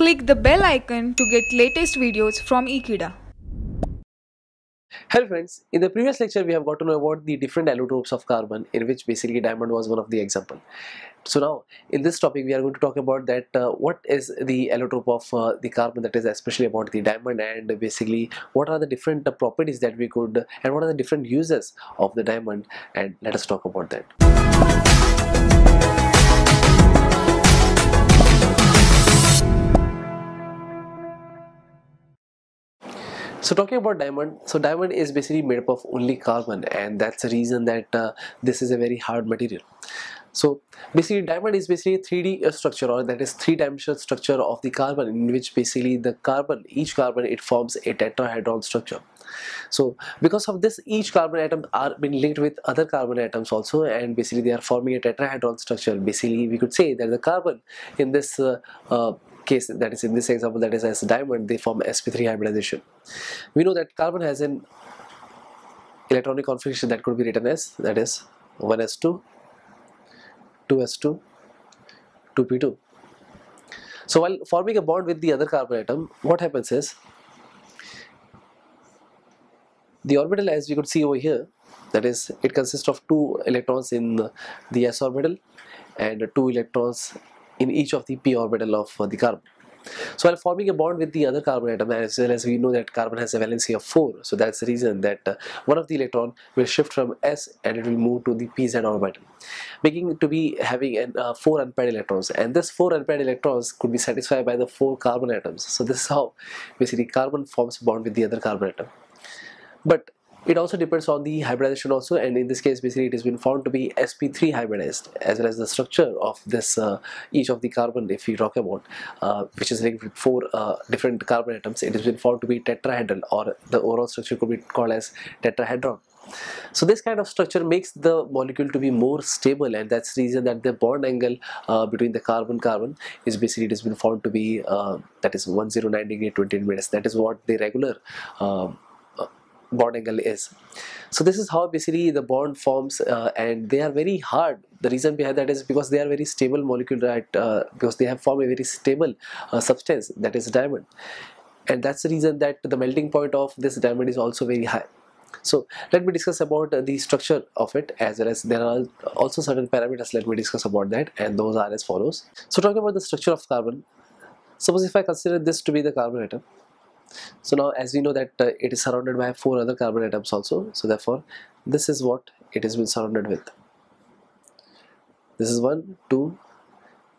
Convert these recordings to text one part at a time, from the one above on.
Click the bell icon to get latest videos from Ekeeda. Hello friends, in the previous lecture we have got to know about the different allotropes of carbon in which basically diamond was one of the example. So now in this topic we are going to talk about that uh, what is the allotrope of uh, the carbon that is especially about the diamond and basically what are the different uh, properties that we could and what are the different uses of the diamond and let us talk about that. So talking about diamond, so diamond is basically made up of only carbon and that's the reason that uh, this is a very hard material. So basically diamond is basically a 3D structure or that is three dimensional structure of the carbon in which basically the carbon, each carbon it forms a tetrahedron structure. So because of this each carbon atom are being linked with other carbon atoms also and basically they are forming a tetrahedron structure. Basically we could say that the carbon in this uh, uh, case that is in this example that is as diamond they form sp3 hybridization. We know that carbon has an electronic configuration that could be written as that is 1s2 2s2 2p2 so while forming a bond with the other carbon atom what happens is the orbital as you could see over here that is it consists of two electrons in the s orbital and two electrons in each of the p orbital of uh, the carbon. So while forming a bond with the other carbon atom as well as we know that carbon has a valency of 4 so that's the reason that uh, one of the electron will shift from s and it will move to the pz orbital making it to be having an, uh, 4 unpaired electrons. And this 4 unpaired electrons could be satisfied by the 4 carbon atoms. So this is how basically carbon forms bond with the other carbon atom but it also depends on the hybridization also and in this case basically it has been found to be sp3 hybridized as well as the structure of this uh, each of the carbon if we talk about uh, which is linked with four uh, different carbon atoms it has been found to be tetrahedral or the overall structure could be called as tetrahedron. So this kind of structure makes the molecule to be more stable and that's the reason that the bond angle uh, between the carbon carbon is basically it has been found to be uh, that is 109 degree 20 minutes that is what the regular uh, bond angle is. So this is how basically the bond forms uh, and they are very hard. The reason behind that is because they are very stable molecule right uh, because they have formed a very stable uh, substance that is diamond. And that's the reason that the melting point of this diamond is also very high. So let me discuss about the structure of it as well as there are also certain parameters. Let me discuss about that and those are as follows. So talking about the structure of carbon suppose if I consider this to be the carbon atom so now as we know that uh, it is surrounded by four other carbon atoms also so therefore this is what it has been surrounded with. This is one two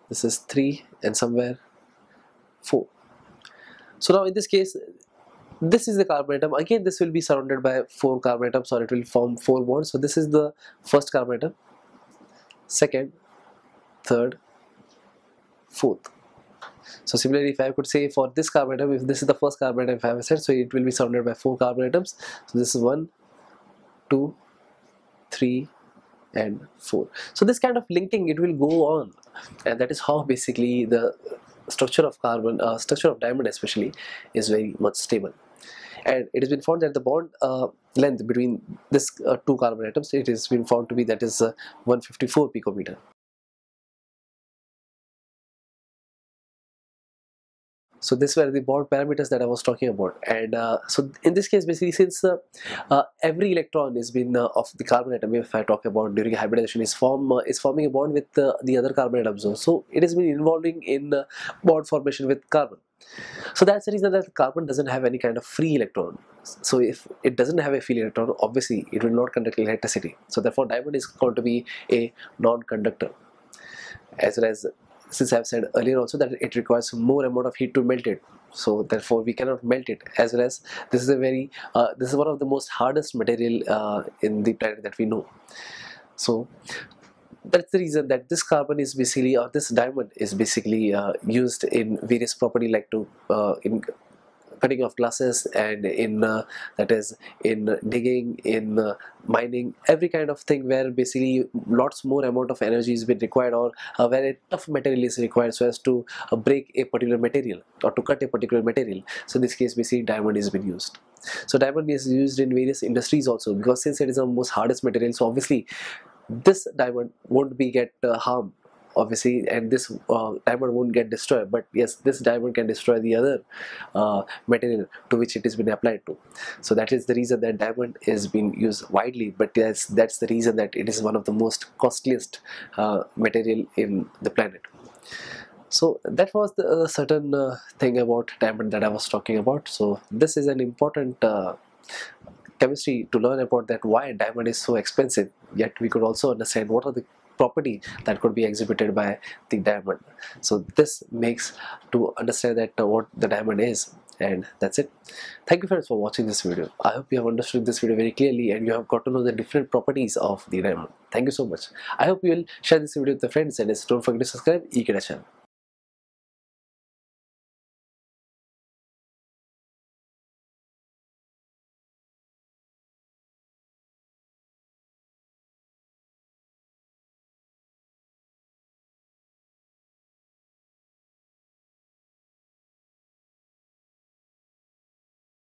this is three and somewhere four. So now in this case this is the carbon atom. Again this will be surrounded by four carbon atoms or it will form four bonds. So this is the first carbon atom. Second third fourth so similarly, if I could say for this carbon atom, if this is the first carbon atom, I have said, so it will be surrounded by four carbon atoms. So this is one, two, three, and four. So this kind of linking it will go on, and that is how basically the structure of carbon, uh, structure of diamond especially, is very much stable. And it has been found that the bond uh, length between this uh, two carbon atoms, it has been found to be that is uh, 154 picometer. So these were the bond parameters that I was talking about. And uh, so in this case basically since uh, uh, every electron is been uh, of the carbon atom if I talk about during hybridization is form uh, is forming a bond with uh, the other carbon atoms so it has been involving in bond formation with carbon. So that's the reason that carbon doesn't have any kind of free electron. So if it doesn't have a free electron obviously it will not conduct electricity. So therefore diamond is going to be a non-conductor as well as since I've said earlier also that it requires more amount of heat to melt it. So therefore we cannot melt it. As well as this is a very uh, this is one of the most hardest material uh, in the planet that we know. So that's the reason that this carbon is basically or this diamond is basically uh, used in various property like to uh, in cutting of glasses and in uh, that is in digging in uh, mining every kind of thing where basically lots more amount of energy is been required or uh, where a tough material is required so as to uh, break a particular material or to cut a particular material. So in this case basically diamond is been used. So diamond is used in various industries also because since it is the most hardest material so obviously this diamond won't be get uh, harmed obviously and this uh, diamond won't get destroyed but yes this diamond can destroy the other uh, material to which it has been applied to. So that is the reason that diamond is being used widely but yes that's the reason that it is one of the most costliest uh, material in the planet. So that was the uh, certain uh, thing about diamond that i was talking about. So this is an important uh, chemistry to learn about that why diamond is so expensive yet we could also understand what are the property that could be exhibited by the diamond. So this makes to understand that uh, what the diamond is and that's it. Thank you friends for watching this video. I hope you have understood this video very clearly and you have got to know the different properties of the diamond. Thank you so much. I hope you will share this video with your friends and don't forget to subscribe e channel